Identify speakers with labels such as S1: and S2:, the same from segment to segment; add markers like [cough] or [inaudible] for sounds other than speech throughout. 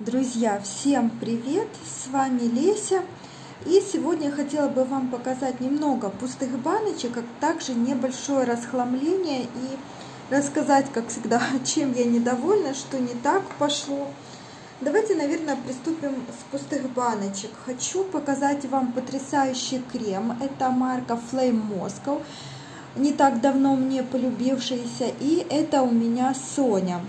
S1: Друзья, всем привет! С вами Леся. И сегодня я хотела бы вам показать немного пустых баночек, а также небольшое расхламление и рассказать, как всегда, [laughs] чем я недовольна, что не так пошло. Давайте, наверное, приступим с пустых баночек. Хочу показать вам потрясающий крем. Это марка Flame Moscow, не так давно мне полюбившаяся. И это у меня Соня.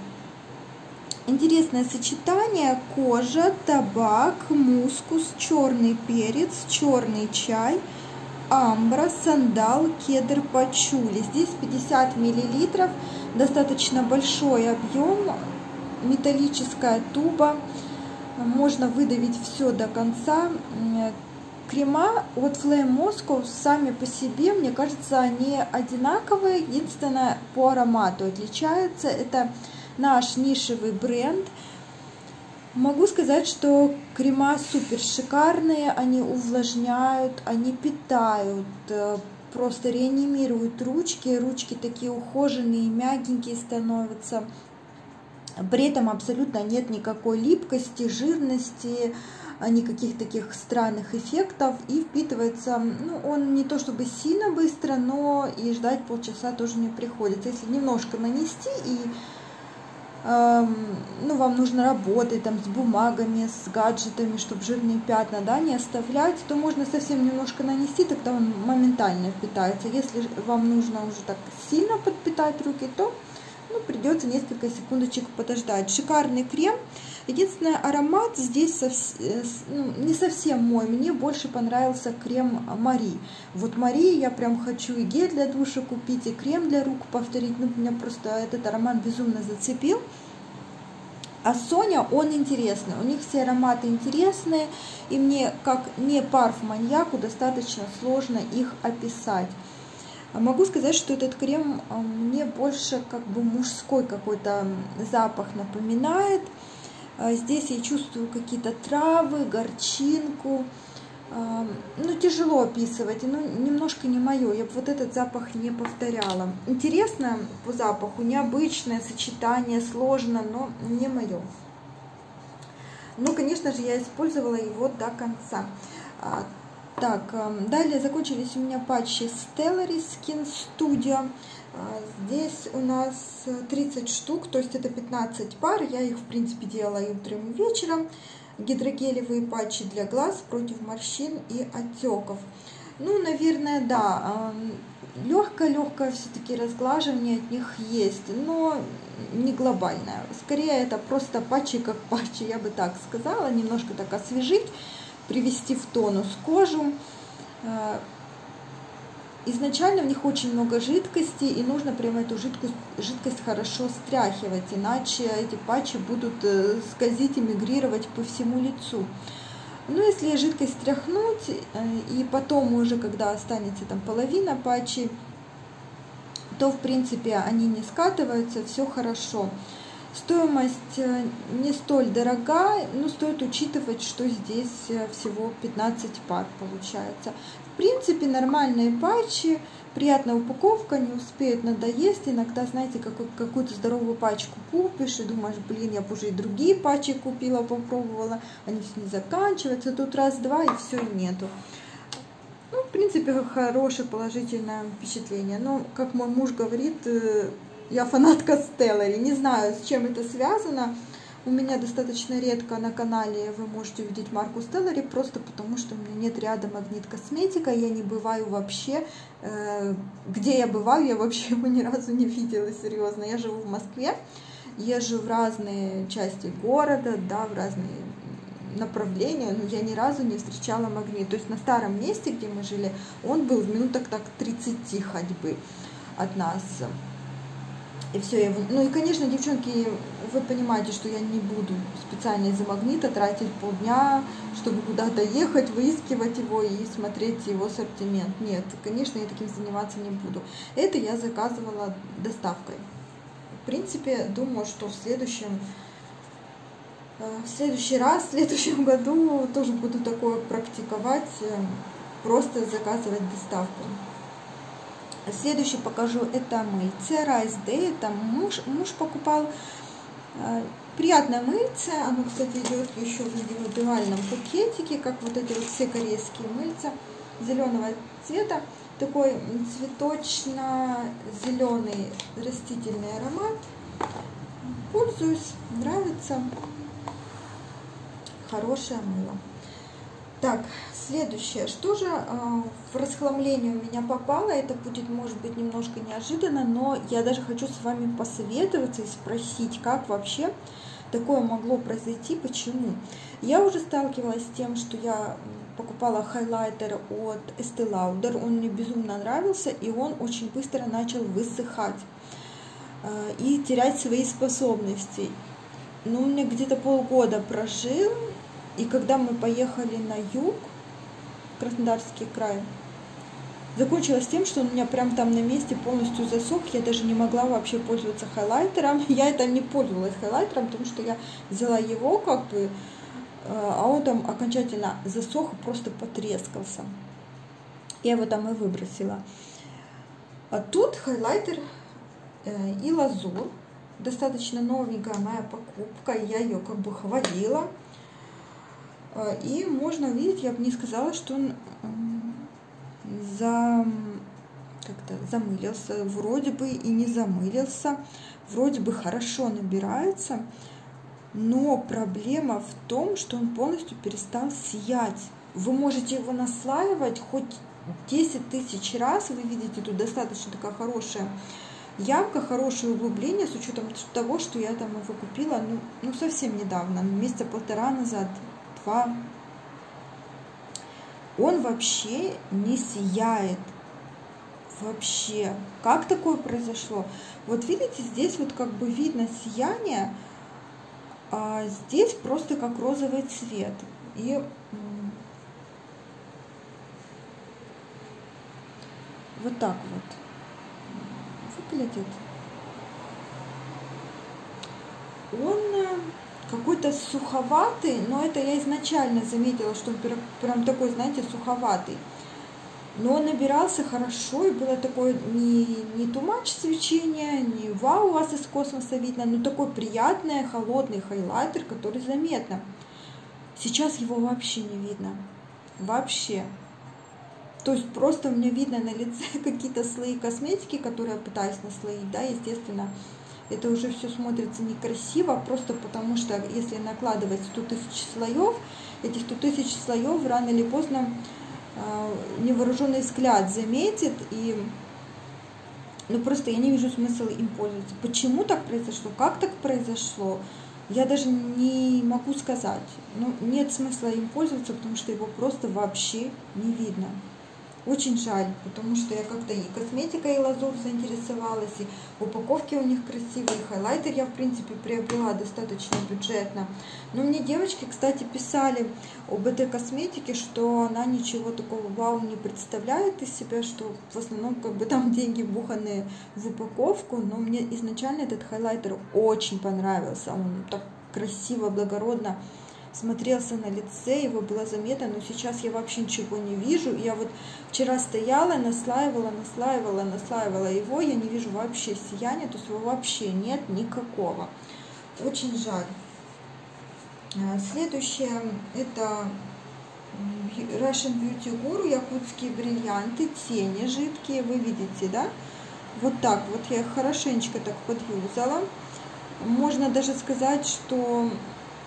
S1: Интересное сочетание кожа, табак, мускус, черный перец, черный чай, амбра, сандал, кедр, пачули. Здесь 50 миллилитров, достаточно большой объем, металлическая туба. Можно выдавить все до конца. Крема от Flame Moscow сами по себе, мне кажется, они одинаковые. Единственное, по аромату отличается. Это наш нишевый бренд. Могу сказать, что крема супер шикарные, они увлажняют, они питают, э, просто реанимируют ручки, ручки такие ухоженные, мягенькие становятся. При этом абсолютно нет никакой липкости, жирности, а, никаких таких странных эффектов и впитывается, ну, он не то чтобы сильно быстро, но и ждать полчаса тоже не приходится. Если немножко нанести и ну, вам нужно работать там с бумагами, с гаджетами, чтобы жирные пятна, да, не оставлять, то можно совсем немножко нанести, тогда он моментально впитается. Если вам нужно уже так сильно подпитать руки, то ну, придется несколько секундочек подождать. Шикарный крем. Единственное, аромат здесь совс... Э, ну, не совсем мой. Мне больше понравился крем Мари. Вот Мари я прям хочу и гель для душа купить, и крем для рук повторить. Ну, меня просто этот аромат безумно зацепил. А Соня, он интересный, у них все ароматы интересные, и мне, как не парф-маньяку, достаточно сложно их описать. Могу сказать, что этот крем а, мне больше как бы мужской какой-то запах напоминает. А, здесь я чувствую какие-то травы, горчинку. А, ну, тяжело описывать, ну, немножко не мое. Я бы вот этот запах не повторяла. Интересно по запаху, необычное сочетание, сложно, но не мое. Ну, конечно же, я использовала его до конца. Так, эм, далее закончились у меня патчи Stellary Skin Studio. А, здесь у нас 30 штук, то есть это 15 пар. Я их, в принципе, делала и утром, и вечером. Гидрогелевые патчи для глаз против морщин и отеков. Ну, наверное, да, легкое-легкое все-таки разглаживание от них есть, но не глобальное. Скорее, это просто патчи как патчи, я бы так сказала, немножко так освежить привести в тонус кожу. Э, изначально в них очень много жидкости, и нужно прямо эту жидкость, жидкость хорошо стряхивать, иначе эти патчи будут э, скользить и мигрировать по всему лицу. Ну, если жидкость стряхнуть, э, и потом уже, когда останется там половина патчи, то, в принципе, они не скатываются, все хорошо. Стоимость э, не столь дорога, но стоит учитывать, что здесь э, всего 15 пар получается. В принципе, нормальные патчи, приятная упаковка, не успеет надоесть. Иногда, знаете, какую-то здоровую пачку купишь и думаешь, блин, я бы уже и другие патчи купила, попробовала, они все не заканчиваются. Тут раз-два и все, и нету. Ну, в принципе, хорошее положительное впечатление. Но, как мой муж говорит, э, я фанатка Стеллари. Не знаю, с чем это связано. У меня достаточно редко на канале вы можете увидеть марку Стеллари, просто потому что у меня нет рядом магнит косметика, я не бываю вообще. Э, где я бываю, я вообще его ни разу не видела, серьезно. Я живу в Москве, езжу в разные части города, да, в разные направления, но я ни разу не встречала магнит. То есть на старом месте, где мы жили, он был в минутах так 30 ходьбы от нас. И все, я... ну и, конечно, девчонки, вы понимаете, что я не буду специально из-за магнита тратить полдня, чтобы куда-то ехать, выискивать его и смотреть его ассортимент. Нет, конечно, я таким заниматься не буду. Это я заказывала доставкой. В принципе, думаю, что в следующем э, в следующий раз, в следующем году тоже буду такое практиковать, э, просто заказывать доставку. Следующий покажу, это мыльце Rice Day, это муж, муж покупал. А, приятное мыльце, оно, кстати, идет еще в индивидуальном пакетике, как вот эти вот все корейские мыльца зеленого цвета. Такой цветочно-зеленый растительный аромат. Пользуюсь, нравится. Хорошее мыло. Так, следующее. Что же э, в расхламление у меня попало? Это будет, может быть, немножко неожиданно, но я даже хочу с вами посоветоваться и спросить, как вообще такое могло произойти, почему. Я уже сталкивалась с тем, что я покупала хайлайтер от Estee Lauder, он мне безумно нравился, и он очень быстро начал высыхать э, и терять свои способности. Ну, мне где-то полгода прожил, и когда мы поехали на юг, Краснодарский край, закончилось тем, что у меня прям там на месте полностью засох. Я даже не могла вообще пользоваться хайлайтером. [laughs] Я это не пользовалась хайлайтером, потому что я взяла его как бы, э, а он там окончательно засох, просто потрескался. Я его там и выбросила. А тут хайлайтер э, и лазур. Достаточно новенькая моя покупка, я ее как бы хвалила. А, и можно увидеть, я бы не сказала, что он за как-то замылился, вроде бы и не замылился, вроде бы хорошо набирается, но проблема в том, что он полностью перестал сиять. Вы можете его наслаивать хоть 10 тысяч раз, вы видите, тут достаточно такая хорошая ямка, хорошее углубление, с учетом того, что я там его купила, ну, ну совсем недавно, месяца полтора назад, два, он вообще не сияет. Вообще. Как такое произошло? Вот видите, здесь вот как бы видно сияние, а здесь просто как розовый цвет. И вот так вот выглядит. Он э, какой-то суховатый, но это я изначально заметила, что он прям такой, знаете, суховатый. Но он набирался хорошо, и было такое не, не тумач свечение, не вау у вас из космоса видно, но такой приятный, холодный хайлайтер, который заметно. Сейчас его вообще не видно. Вообще. То есть просто у меня видно на лице [laughs] какие-то слои косметики, которые я пытаюсь наслоить, да, естественно, это уже все смотрится некрасиво, просто потому что если накладывать 100 тысяч слоев, эти 100 тысяч слоев рано или поздно э, невооруженный взгляд заметит, и ну просто я не вижу смысла им пользоваться. Почему так произошло, как так произошло, я даже не могу сказать. Ну, нет смысла им пользоваться, потому что его просто вообще не видно. Очень жаль, потому что я как-то и косметикой, и лазур заинтересовалась, и упаковки у них красивые, хайлайтер я, в принципе, приобрела достаточно бюджетно. Но мне девочки, кстати, писали об этой косметике, что она ничего такого вау не представляет из себя, что в основном как бы там деньги буханы в упаковку, но мне изначально этот хайлайтер очень понравился, он так красиво, благородно смотрелся на лице, его было заметно, но сейчас я вообще ничего не вижу. Я вот вчера стояла, наслаивала, наслаивала, наслаивала его, я не вижу вообще сияния, то есть его вообще нет никакого. Очень жаль. А, следующее это Russian Beauty Guru, якутские бриллианты, тени жидкие, вы видите, да? Вот так вот я их хорошенечко так подюзала. Можно даже сказать, что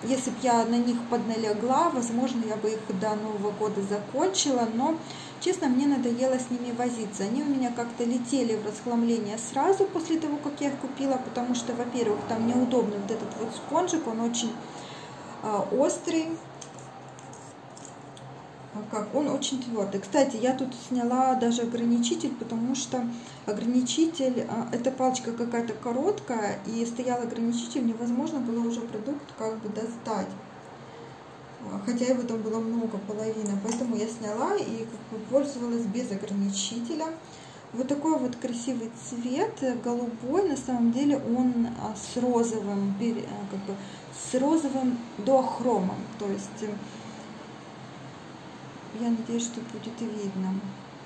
S1: если бы я на них подналегла, возможно, я бы их до Нового года закончила, но, честно, мне надоело с ними возиться. Они у меня как-то летели в расхламление сразу после того, как я их купила, потому что, во-первых, там неудобный вот этот вот спонжик, он очень э, острый, как? Он очень твердый. Кстати, я тут сняла даже ограничитель, потому что ограничитель, а, эта палочка какая-то короткая, и стоял ограничитель, невозможно было уже продукт как бы достать. А, хотя его там было много, половина. Поэтому я сняла и как бы пользовалась без ограничителя. Вот такой вот красивый цвет, голубой, на самом деле он с розовым, как бы, с розовым доохромом. То есть я надеюсь, что будет видно.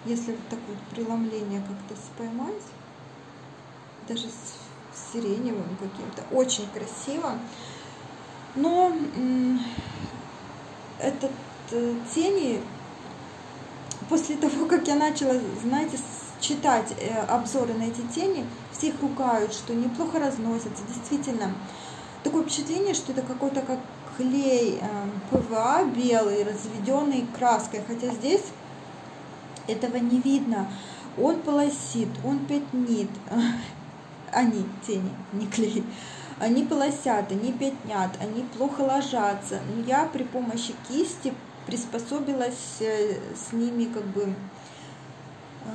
S1: Если вот так вот преломление как-то споймать, даже сиреневым каким-то. Очень красиво. Но этот э, тени, после [laughs] того, как я начала, знаете, читать э, обзоры на эти тени, все их ругают, что неплохо разносятся. Действительно, такое впечатление, что это какой-то как клей э, ПВА белый, разведенный краской. Хотя здесь этого не видно. Он полосит, он пятнит. [laughs] Они, тени, не клей. Они полосят, они пятнят, они плохо ложатся. Но я при помощи кисти приспособилась э, с ними как бы э,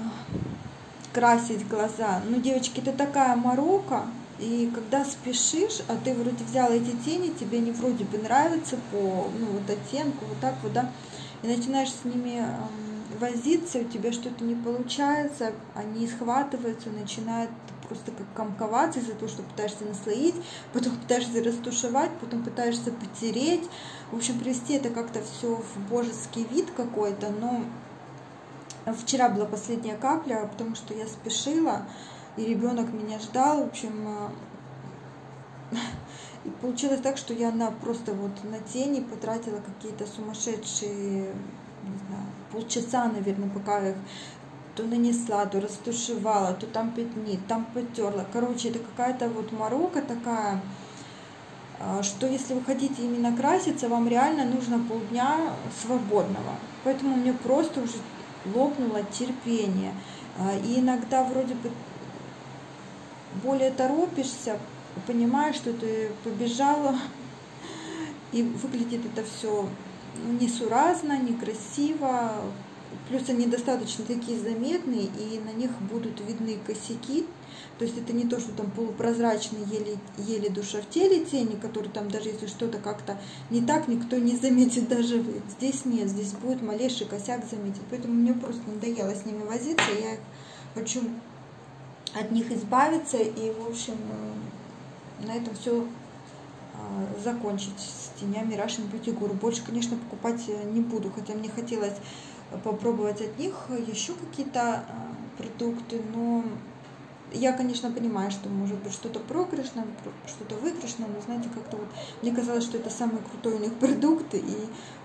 S1: красить глаза. Ну, девочки, это такая морока, и когда спешишь, а ты вроде взял эти тени, тебе они вроде бы нравятся по ну, вот оттенку, вот так вот, да, и начинаешь с ними возиться, у тебя что-то не получается, они схватываются, начинают просто как комковаться из-за того, что пытаешься наслоить, потом пытаешься растушевать, потом пытаешься потереть. В общем, привести это как-то все в божеский вид какой-то, но вчера была последняя капля, потому что я спешила, и ребенок меня ждал, в общем, э, и получилось так, что я на просто вот на тени потратила какие-то сумасшедшие, не знаю, полчаса, наверное, пока их то нанесла, то растушевала, то там пятнит, там потерла. Короче, это какая-то вот морока такая, а, что если вы хотите именно краситься, вам реально нужно полдня свободного. Поэтому мне просто уже лопнуло терпение. А, и иногда вроде бы более торопишься, понимаешь, что ты побежала, и выглядит это все несуразно, некрасиво, Плюс они достаточно такие заметные, и на них будут видны косяки. То есть это не то, что там полупрозрачные, еле, еле душа в теле тени, которые там даже если что-то как-то не так, никто не заметит даже. Здесь нет, здесь будет малейший косяк заметить. Поэтому мне просто надоело с ними возиться, я хочу от них избавиться и, в общем, э, на этом все а, закончить с тенями Russian Beauty Guru. Больше, конечно, покупать не буду, хотя мне хотелось попробовать от них еще какие-то а, продукты, но я, конечно, понимаю, что может быть что-то проигрышное, что-то выигрышное, но знаете, как-то вот мне казалось, что это самый крутой у них продукт, и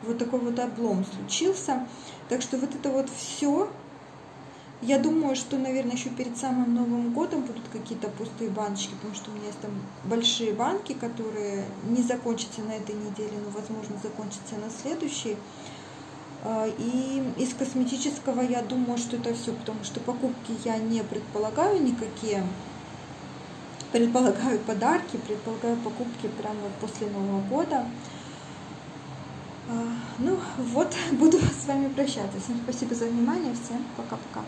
S1: вот такой вот облом случился. Так что вот это вот все. Я думаю, что, наверное, еще перед самым Новым годом будут какие-то пустые баночки, потому что у меня есть там большие банки, которые не закончатся на этой неделе, но, возможно, закончатся на следующей. А, и из косметического я думаю, что это все, потому что покупки я не предполагаю никакие. Предполагаю подарки, предполагаю покупки прямо вот после Нового года. А, ну вот, [laughs] буду с вами прощаться. Всем спасибо за внимание, всем пока-пока.